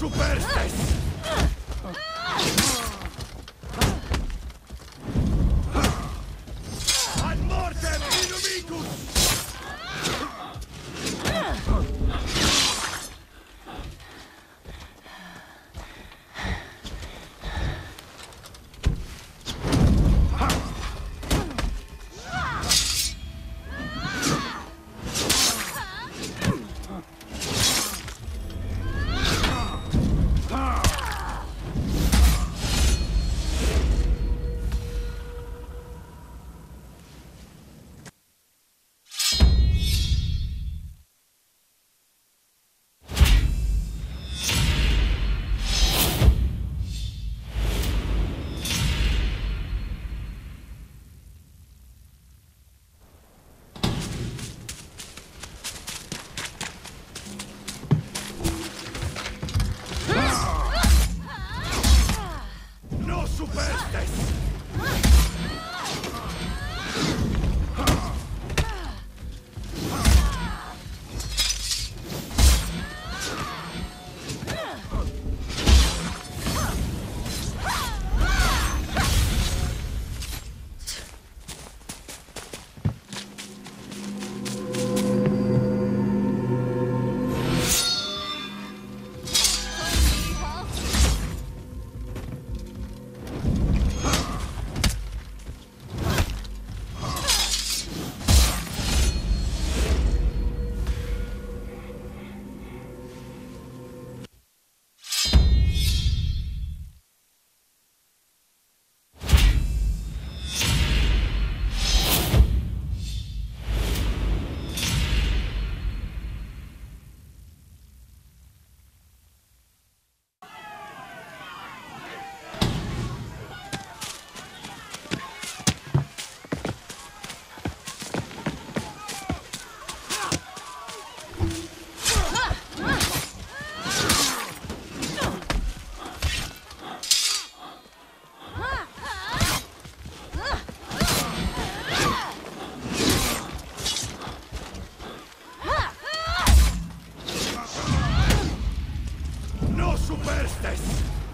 superstes! Superstes! is this?